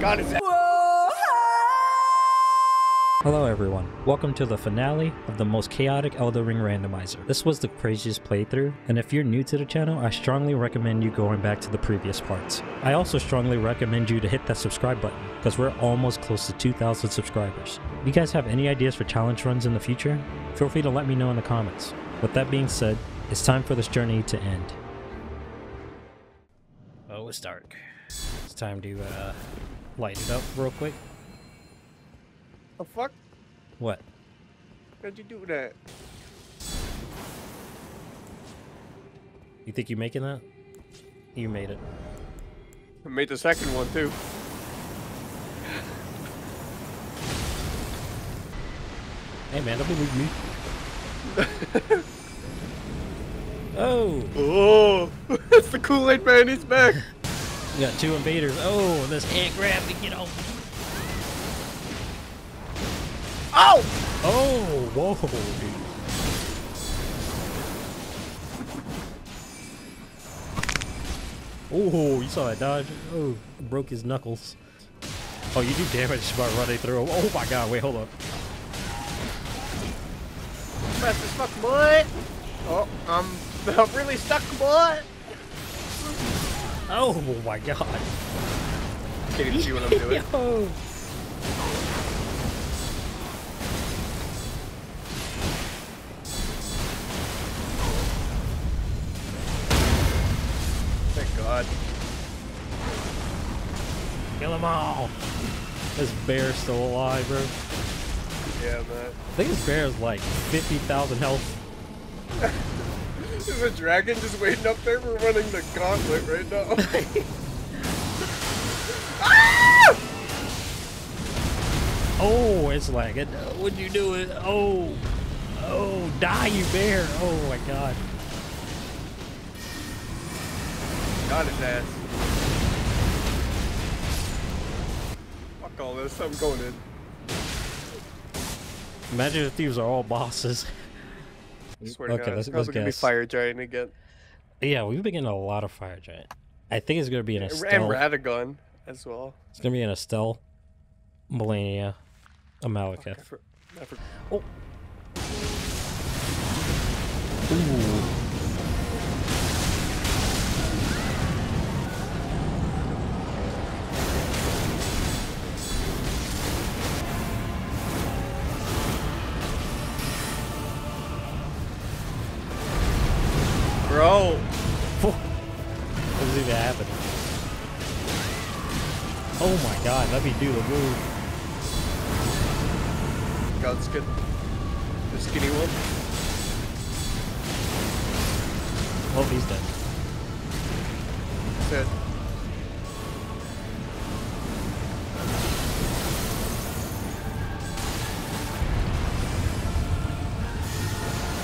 got his ass. Hello everyone, welcome to the finale of the most chaotic Elden Ring randomizer. This was the craziest playthrough, and if you're new to the channel, I strongly recommend you going back to the previous parts. I also strongly recommend you to hit that subscribe button, because we're almost close to 2,000 subscribers. If you guys have any ideas for challenge runs in the future, feel free to let me know in the comments. With that being said, it's time for this journey to end. Oh, it's dark. It's time to uh, light it up real quick. The fuck? What? How'd you do that? You think you're making that? You made it. I made the second one too. Hey man, don't believe me. oh, Oh, it's the Kool-Aid man. He's back. we got two invaders. Oh, this hand grab me, get over. Oh! Oh, whoa, dude. Oh, you saw that dodge? Oh, broke his knuckles. Oh, you do damage by running through him. Oh my god, wait, hold up. Fast as fuck, boy. Oh, I'm, I'm really stuck, boy. Oh my god. Can't even see what I'm doing. Yo. Thank God. Kill them all. This bear's still alive, bro. Yeah, man. I think this bear is like 50,000 health. There's a dragon just waiting up there. We're running the gauntlet right now. Ah! Oh, it's like, it- what'd you do? It? Oh, oh, die, you bear. Oh my god. Got his ass. Fuck all this. I'm going in. Imagine if these are all bosses. I swear to Okay, God. let's- let's gonna be. Fire Giant again. Yeah, we've been getting a lot of fire giant. I think it's gonna be an a And. Radagon as well. It's gonna be an a stealth. Malenia, a oh, I Maliketh. for- for- Oh. Ooh. Do the move. God, skin. The skinny one. Oh, he's dead. Said.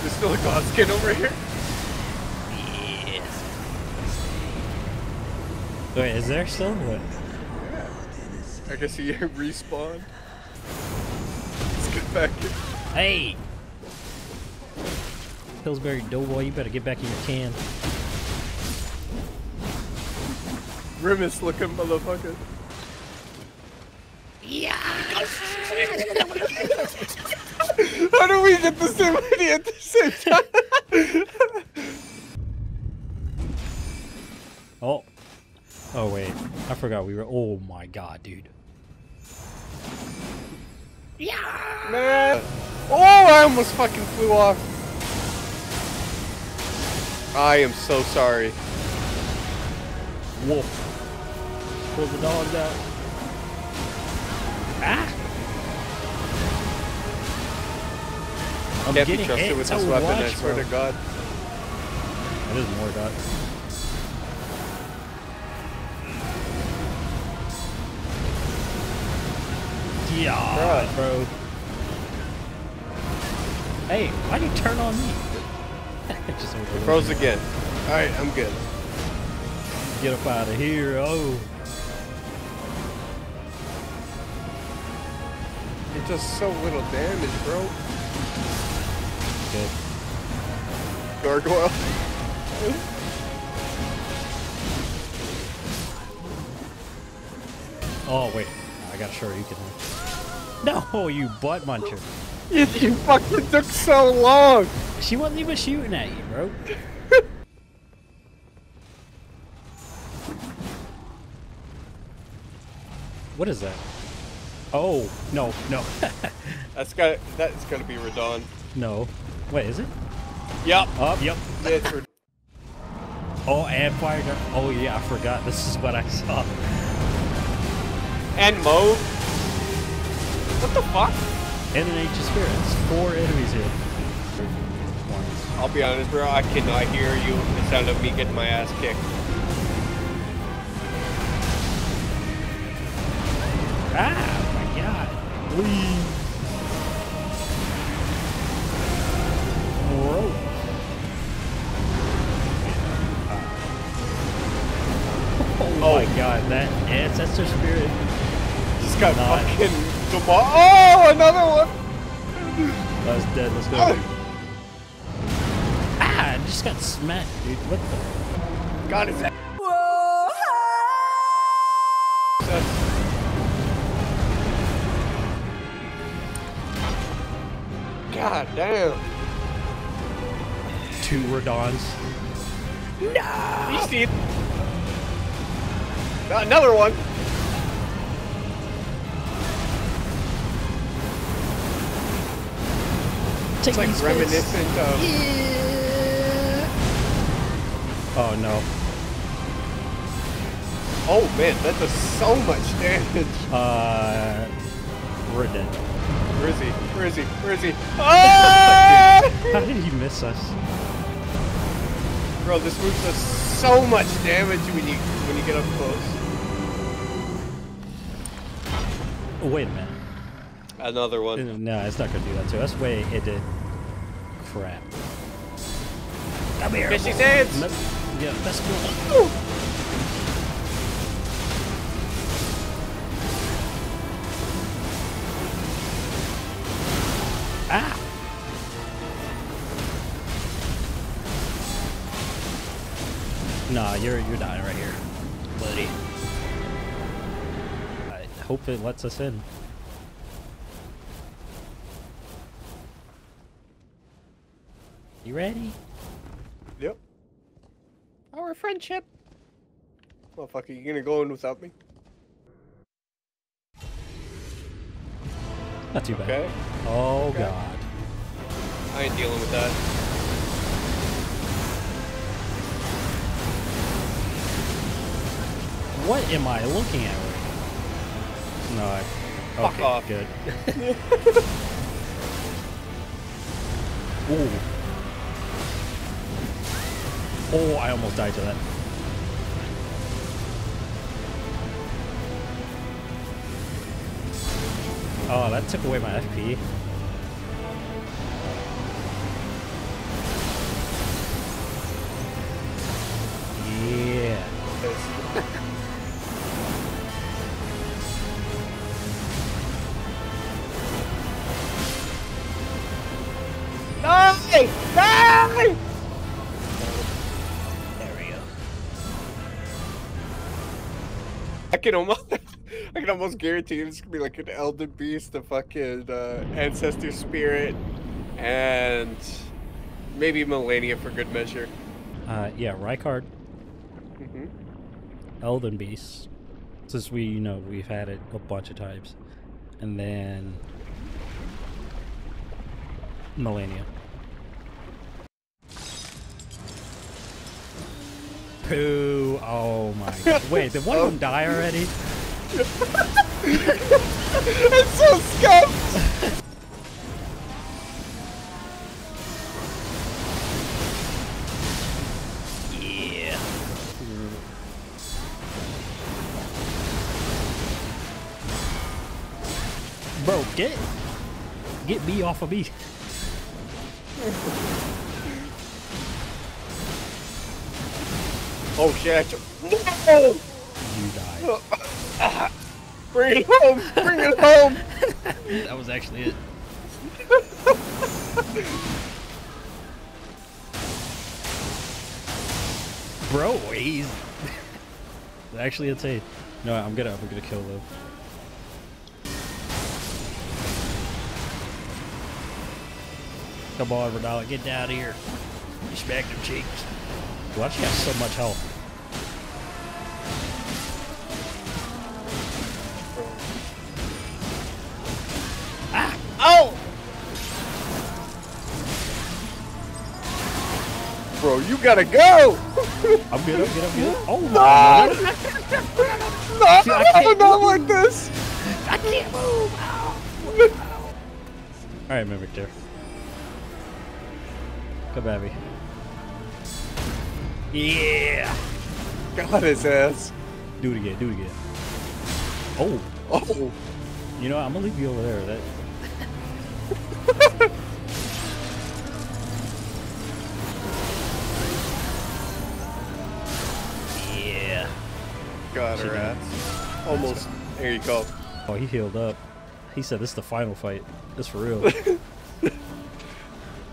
There's still a Godskin over here. Wait, is there still? What? I guess he respawned. Let's get back in. Hey! Pillsbury Doughboy, you better get back in your can. Grimace looking motherfucker. Yeah! How do we get the same idea at the same time? Oh. Oh, wait. I forgot we were. Oh my god, dude. Man. Oh, I almost fucking flew off. I am so sorry. Wolf. Pull the dogs out. Ah! I'm Can't be getting trusted hit with this weapon, I swear bro. to God. That is more dot. Yeah, bro. Hey, why'd you turn on me? Just there. Froze again. Alright, I'm good. Get up out of here. Oh. It does so little damage, bro. Good. Gargoyle. Oh wait, I got a sure you can. No, you butt muncher. You, you fucking took so long. She wasn't even shooting at you, bro. what is that? Oh no, no, That's got that's gonna be Radahn. no. Wait, is it? Yep. Oh, yep. It's Oh, and fire gun. Oh yeah, I forgot. This is what I saw. And Mauve. What the fuck? And an ancient spirits. Four enemies here. I'll be honest, bro. I cannot hear you. The sound of me getting my ass kicked. Ah, my god. Whoa. Oh, Oh. my god, that ancestor spirit. Got Not- fucking. Oh, another one. That's dead. Let's go. Oh, Ah, I just got smacked, dude. What the? God, is that? God damn. Two Radahns. You see another one. It's like reminiscent of. Oh no. Oh man, that does so much damage. Uh, we're dead. Where is he? Where is he? Where is he? Ah! How did he miss us? Bro, this move does so much damage when you when you get up close. Oh, wait a minute. Another one. No, it's not gonna do that to us. Wait, it did. Crap. Come here. Fishy's hands. No- Yeah, that's cool. Ah! Nah, you're you're dying right here, buddy. I hope it lets us in. Ready? Yep. Our friendship. Motherfucker, you gonna go in without me? Not too bad. Okay. Oh Okay. god. I ain't dealing with that. What am I looking at right now? No, I. Fuck okay, off. Good. Ooh. Oh, I almost died to that. Oh, that took away my FP. Yeah. Can almost, I can almost guarantee it's gonna be like an Elden Beast, a fucking uh, Ancestor Spirit, and maybe Malenia for good measure. Uh, yeah, Rykard, hmm Elden Beast. Since we, you know, we've had it a bunch of times. And then Malenia. Pooh. Oh my god. Wait, did one of them die already? It's so scuffed. Yeah. Bro, get get me off of me. Oh shit! No! You died. Uh, bring it home! Bring it home! That was actually it. Bro, he's actually insane. No, I'm gonna I'm gonna kill them. Come on, Renala, get down here. You smack them cheeks. Well, she has so much health. Bro, you gotta go! I'm good, I'm good, I'm good. Oh No! my No, See, I can't not like this! I can't move! Alright, Mimic there. Come at me. Yeah! Got his ass. Do it again, do it again. Oh, Oh, you know what? I'm gonna leave you over there. That got her ass. Almost. There you go. Oh, he healed up. He said this is the final fight. This for real.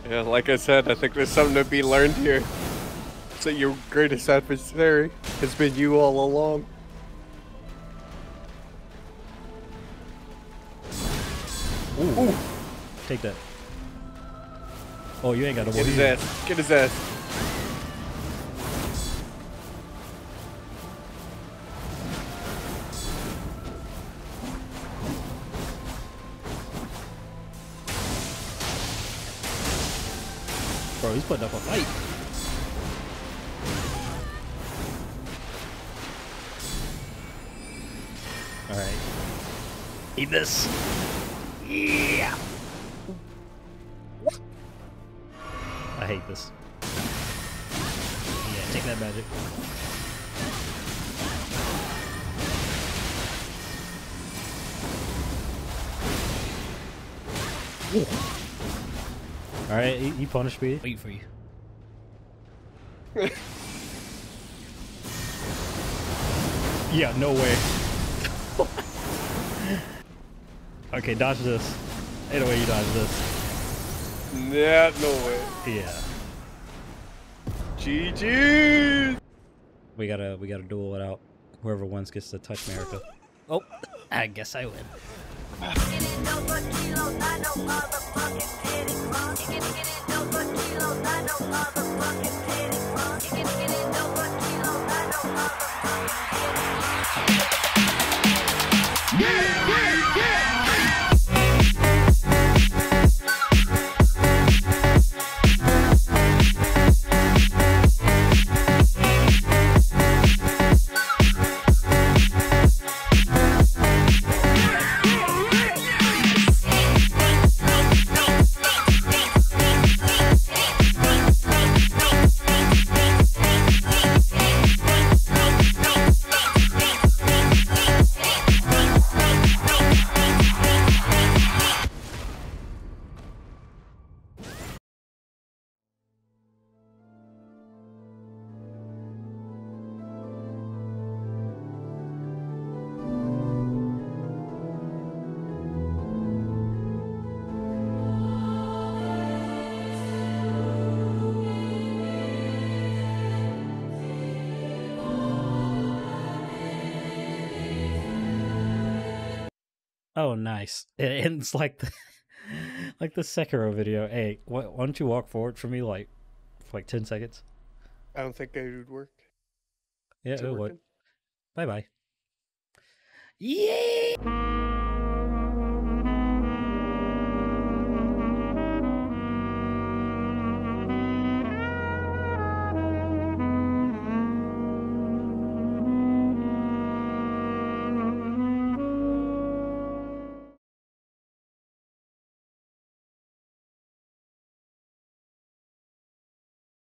Yeah, like I said, I think there's something to be learned here. So your greatest adversary has been you all along. Ooh. Take that. Oh, you ain't got no more Get his ass. Get his ass. He's putting up a fight. Alright. Eat this. Yeah. I hate this. Yeah, take that magic. Alright, he, he punished me. Wait for you. yeah, no way. okay, dodge this. Ain't no way you dodge this. Yeah, no way. Yeah. GG! We gotta we gotta duel it out. Whoever wins gets to touch America. Oh, I guess I win. Thank you. Oh, nice. It ends like the like the Sekiro video. Hey, why, why don't you walk forward for me, like, for like ten seconds? I don't think it would work. Yeah, Is it would. Bye bye. Yeah.